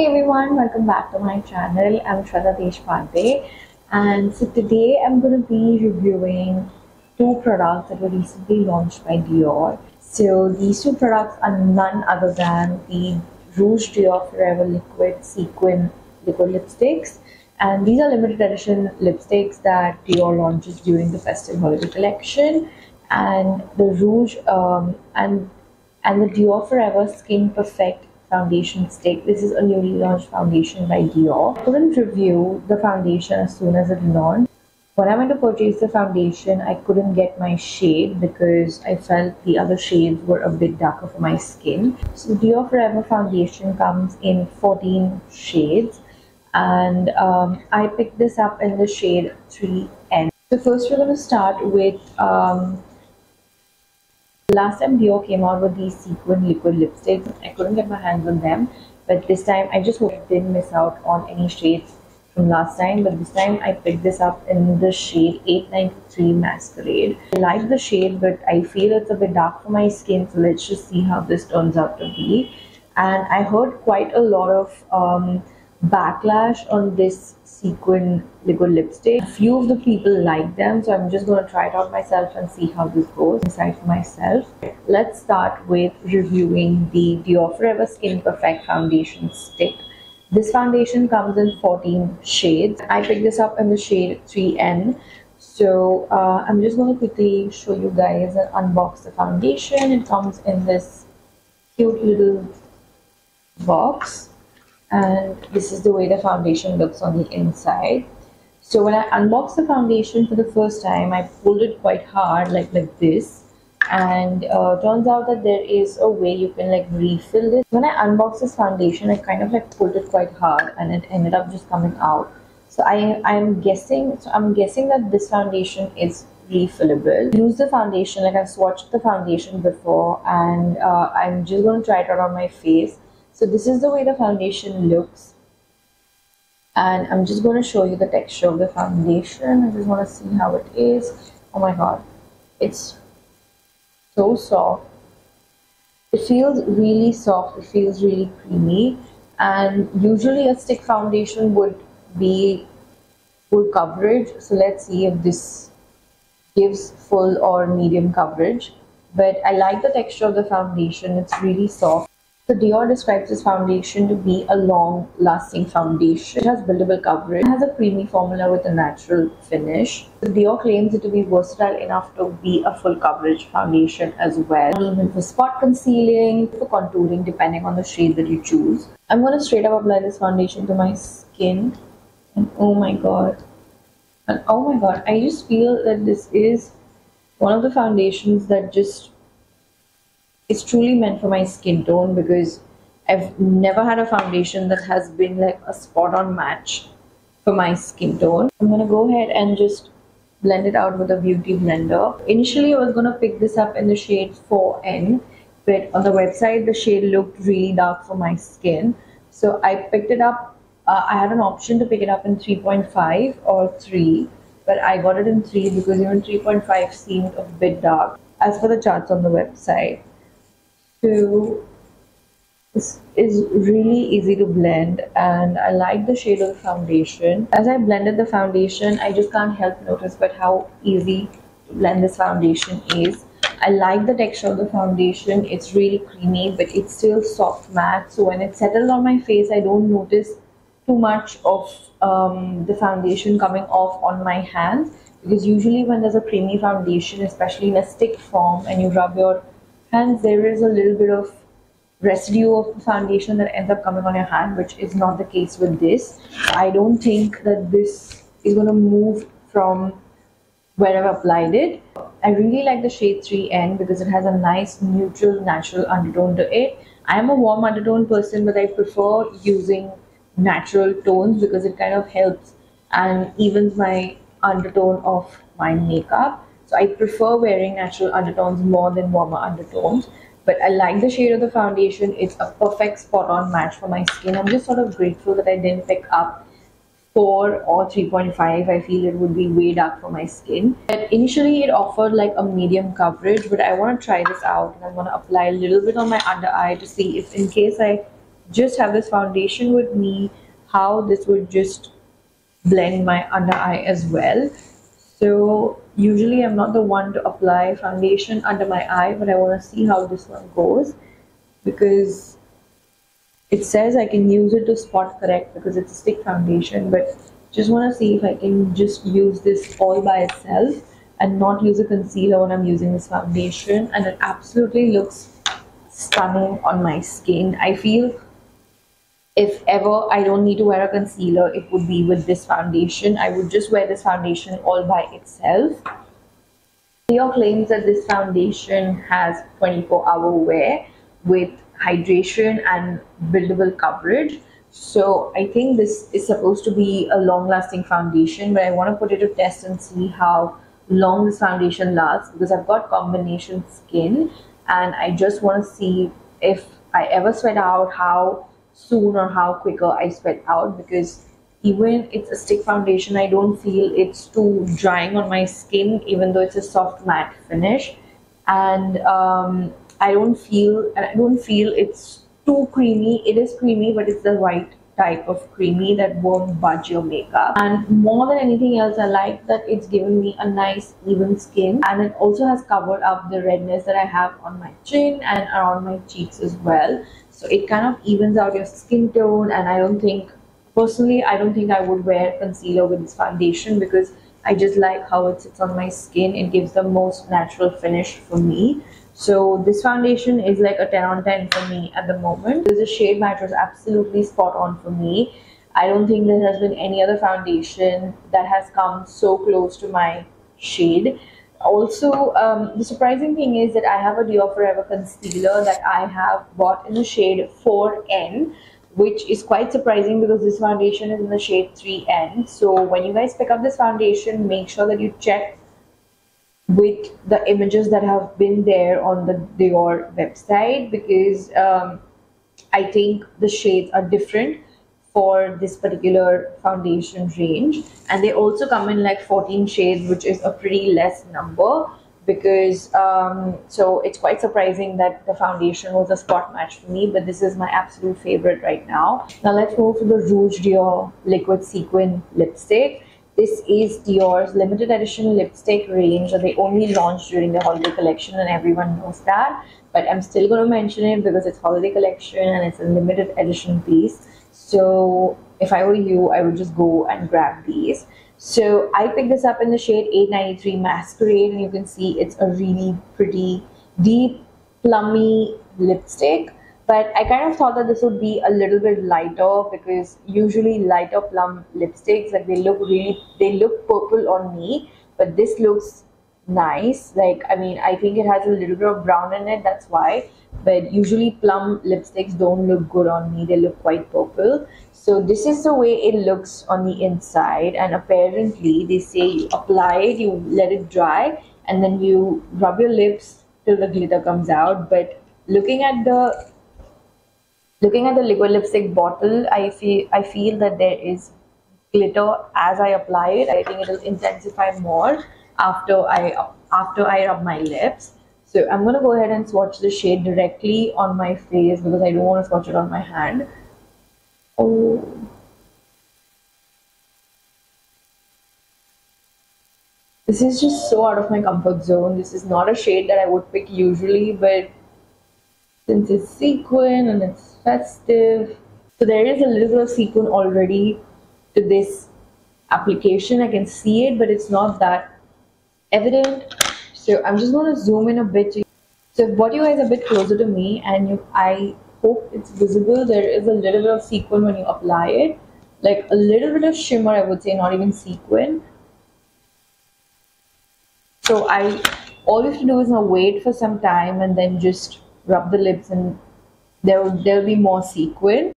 Hey everyone, welcome back to my channel. I'm Shweta Deshpande and so today I'm going to be reviewing two products that were recently launched by Dior. So these two products are none other than the Rouge Dior Forever Liquid Sequin Liquid Lipsticks and these are limited edition lipsticks that Dior launches during the festive holiday collection and the Rouge um, and and the Dior Forever Skin Perfect foundation stick. This is a newly launched foundation by Dior. I couldn't review the foundation as soon as it launched. When I went to purchase the foundation, I couldn't get my shade because I felt the other shades were a bit darker for my skin. So Dior Forever foundation comes in 14 shades and um, I picked this up in the shade 3N. So first we're going to start with um, Last time Dior came out with these sequin liquid lipsticks. I couldn't get my hands on them. But this time, I just hope I didn't miss out on any shades from last time. But this time, I picked this up in the shade 893 Masquerade. I like the shade, but I feel it's a bit dark for my skin. So let's just see how this turns out to be. And I heard quite a lot of um, backlash on this sequin liquid lipstick. A few of the people like them, so I'm just going to try it out myself and see how this goes inside for myself. Let's start with reviewing the Dior Forever Skin Perfect Foundation Stick. This foundation comes in 14 shades. I picked this up in the shade 3N. So uh, I'm just going to quickly show you guys and unbox the foundation. It comes in this cute little box and this is the way the foundation looks on the inside. So when I unboxed the foundation for the first time I pulled it quite hard like like this. And uh, turns out that there is a way you can like refill this. When I unboxed this foundation I kind of like pulled it quite hard and it ended up just coming out. So I I'm guessing so I'm guessing that this foundation is refillable. Use the foundation like I've swatched the foundation before and uh, I'm just going to try it out on my face so this is the way the foundation looks. And I'm just going to show you the texture of the foundation. I just want to see how it is. Oh my god. It's so soft. It feels really soft. It feels really creamy. And usually a stick foundation would be full coverage. So let's see if this gives full or medium coverage. But I like the texture of the foundation. It's really soft. So Dior describes this foundation to be a long-lasting foundation. It has buildable coverage. It has a creamy formula with a natural finish. So Dior claims it to be versatile enough to be a full coverage foundation as well. Even for spot concealing, for contouring, depending on the shade that you choose. I'm going to straight up apply this foundation to my skin. And oh my god. And oh my god, I just feel that this is one of the foundations that just it's truly meant for my skin tone because I've never had a foundation that has been like a spot on match for my skin tone. I'm gonna go ahead and just blend it out with a beauty blender. Initially I was gonna pick this up in the shade 4N but on the website the shade looked really dark for my skin. So I picked it up, uh, I had an option to pick it up in 3.5 or 3 but I got it in 3 because even 3.5 seemed a bit dark as for the charts on the website so this is really easy to blend and I like the shade of the foundation. As I blended the foundation, I just can't help notice but how easy to blend this foundation is. I like the texture of the foundation. It's really creamy, but it's still soft matte. So when it settles on my face, I don't notice too much of um, the foundation coming off on my hands. Because usually when there's a creamy foundation, especially in a stick form, and you rub your hence there is a little bit of residue of the foundation that ends up coming on your hand which is not the case with this. I don't think that this is going to move from where i've applied it. I really like the shade 3n because it has a nice neutral natural undertone to it. I am a warm undertone person but i prefer using natural tones because it kind of helps and evens my undertone of my makeup so I prefer wearing natural undertones more than warmer undertones. But I like the shade of the foundation. It's a perfect spot on match for my skin. I'm just sort of grateful that I didn't pick up 4 or 3.5 i feel it would be way dark for my skin but initially it offered like a medium coverage but i want to try this out and i'm going to apply a little bit on my under eye to see if in case i just have this foundation with me, how this would just blend my under eye as well. So usually I'm not the one to apply foundation under my eye, but I want to see how this one goes because it says I can use it to spot correct because it's a stick foundation, but just want to see if I can just use this all by itself and not use a concealer when I'm using this foundation and it absolutely looks stunning on my skin. I feel if ever I don't need to wear a concealer, it would be with this foundation. I would just wear this foundation all by itself. Dior claims that this foundation has 24 hour wear with hydration and buildable coverage. So I think this is supposed to be a long lasting foundation, but I want to put it to test and see how long this foundation lasts because I've got combination skin and I just want to see if I ever sweat out how soon or how quicker I spread out because even it's a stick foundation I don't feel it's too drying on my skin even though it's a soft matte finish. And um, I don't feel I don't feel it's too creamy. It is creamy but it's the right type of creamy that won't budge your makeup. And more than anything else I like that it's given me a nice even skin. And it also has covered up the redness that I have on my chin and around my cheeks as well so it kind of evens out your skin tone and I don't think personally I don't think I would wear concealer with this foundation because I just like how it sits on my skin it gives the most natural finish for me so this foundation is like a 10 on 10 for me at the moment. The shade match was absolutely spot on for me. I don't think there has been any other foundation that has come so close to my shade. Also, um, the surprising thing is that I have a Dior Forever concealer that I have bought in the shade 4N which is quite surprising because this foundation is in the shade 3N. So when you guys pick up this foundation, make sure that you check with the images that have been there on the Dior website because um, I think the shades are different for this particular foundation range and they also come in like 14 shades which is a pretty less number because um, so it's quite surprising that the foundation was a spot match for me but this is my absolute favorite right now now let's move to the Rouge Dior liquid sequin lipstick this is Dior's limited edition lipstick range that they only launched during the holiday collection and everyone knows that. But I'm still going to mention it because it's holiday collection and it's a limited edition piece. So if I were you, I would just go and grab these. So I picked this up in the shade 893 Masquerade and you can see it's a really pretty deep plummy lipstick but I kind of thought that this would be a little bit lighter because usually lighter plum lipsticks like they look really they look purple on me but this looks nice. Like I mean I think it has a little bit of brown in it that's why. But usually plum lipsticks don't look good on me. They look quite purple. So this is the way it looks on the inside. And apparently they say you apply it you let it dry and then you rub your lips till the glitter comes out. But looking at the looking at the liquid lipstick bottle i feel i feel that there is glitter as i apply it. I think it will intensify more after i after i rub my lips so i'm to go ahead and swatch the shade directly on my face because i don't want to swatch it on my hand oh this is just so out of my comfort zone this is not a shade that i would pick usually but since it's sequin and it's festive. So there is a little sequin already to this application. I can see it, but it's not that evident. So I'm just going to zoom in a bit. So I've you guys a bit closer to me and you, I hope it's visible. There is a little bit of sequin when you apply it. Like a little bit of shimmer, I would say, not even sequin. So I, all you have to do is now wait for some time and then just rub the lips and there will there'll be more sequin.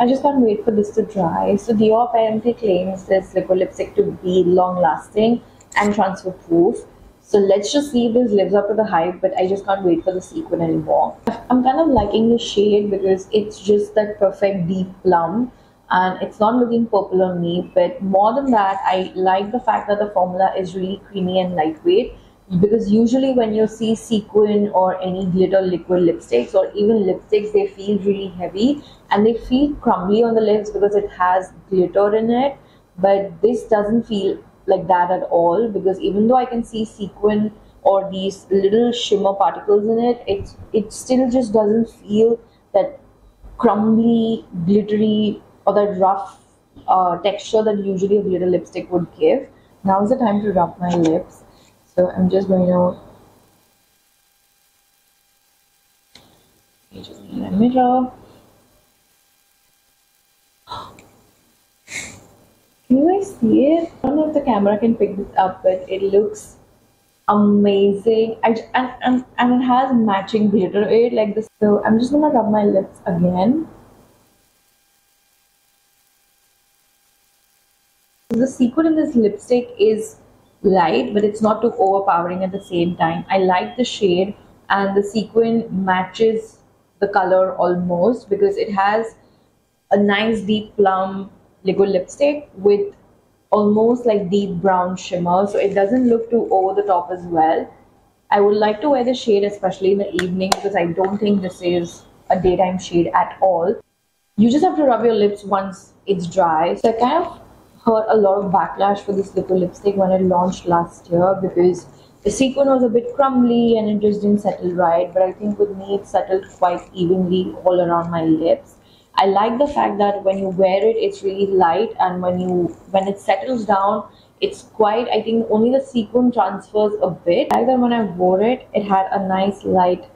I just can't wait for this to dry. So Dior apparently claims this liquid lipstick to be long lasting and transfer proof. So let's just see if this lives up to the hype, but I just can't wait for the sequin anymore. I'm kind of liking the shade because it's just that perfect deep plum and it's not looking purple on me. But more than that, I like the fact that the formula is really creamy and lightweight because usually when you see sequin or any glitter liquid lipsticks or even lipsticks they feel really heavy and they feel crumbly on the lips because it has glitter in it but this doesn't feel like that at all because even though I can see sequin or these little shimmer particles in it it it still just doesn't feel that crumbly glittery or that rough uh, texture that usually a glitter lipstick would give now is the time to rub my lips so I'm just going to just in the mirror. Can you guys see it? The camera can pick this up, but it looks amazing. I, and, and, and it has matching glitter it like this. So I'm just gonna rub my lips again. The sequin in this lipstick is light, but it's not too overpowering at the same time. I like the shade and the sequin matches the color almost because it has a nice deep plum liquid lipstick with almost like deep brown shimmer so it doesn't look too over the top as well. I would like to wear the shade especially in the evening because I don't think this is a daytime shade at all. You just have to rub your lips once it's dry. So I kind of heard a lot of backlash for this liquid lipstick when it launched last year because the sequin was a bit crumbly and it just didn't settle right. But I think with me, it settled quite evenly all around my lips. I like the fact that when you wear it, it's really light, and when you when it settles down, it's quite. I think only the sequin transfers a bit. I like that when I wore it, it had a nice light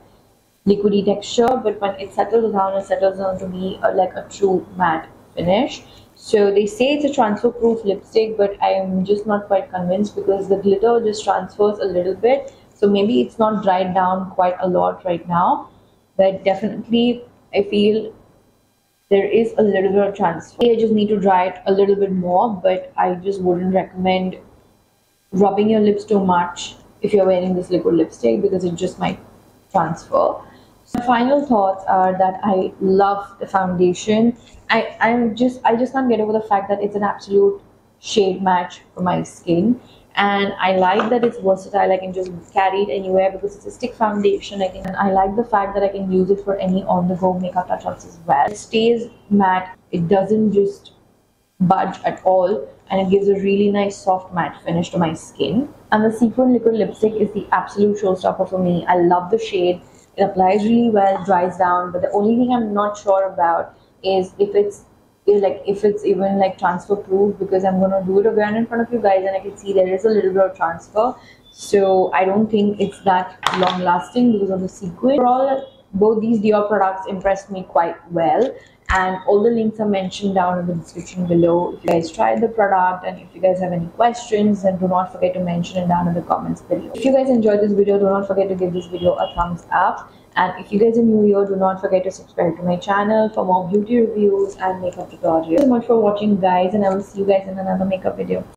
liquidy texture, but when it settles down, it settles down to me uh, like a true matte finish. So they say it's a transfer proof lipstick, but I am just not quite convinced because the glitter just transfers a little bit. So maybe it's not dried down quite a lot right now, but definitely I feel there is a little bit of transfer. I just need to dry it a little bit more, but I just wouldn't recommend rubbing your lips too much if you're wearing this liquid lipstick because it just might transfer. My final thoughts are that I love the foundation. I, I'm just I just can't get over the fact that it's an absolute shade match for my skin. And I like that it's versatile. I can just carry it anywhere because it's a stick foundation. I can, and I like the fact that I can use it for any on-the-go makeup touch-ups as well. It stays matte. It doesn't just budge at all and it gives a really nice soft matte finish to my skin. And the Sequin Liquid Lipstick is the absolute showstopper for me. I love the shade. It applies really well, dries down, but the only thing I'm not sure about is if it's like if it's even like transfer proof because I'm gonna do it again in front of you guys and I can see there is a little bit of transfer. So I don't think it's that long lasting because of the sequin. Overall, both these Dior products impressed me quite well and all the links are mentioned down in the description below if you guys tried the product and if you guys have any questions then do not forget to mention it down in the comments below if you guys enjoyed this video do not forget to give this video a thumbs up and if you guys are new here do not forget to subscribe to my channel for more beauty reviews and makeup tutorials. Thank you so much for watching guys and i will see you guys in another makeup video